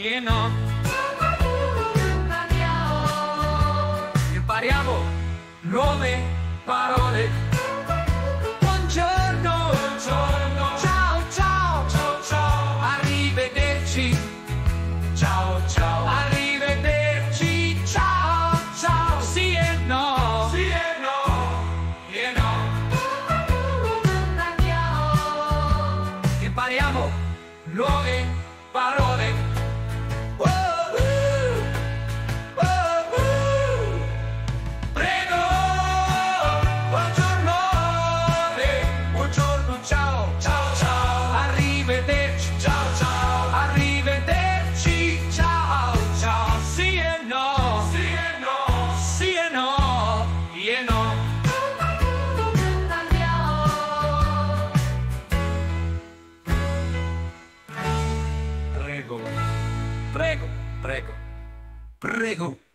no. Impariamo nuove parole. Buongiorno, Buongiorno, ciao ciao. ciao ciao. Arrivederci, ciao ciao. Arrivederci, ciao ciao. Sì e no. Sì e no, sì e no. Impariamo nuove parole. Prego, prego, prego.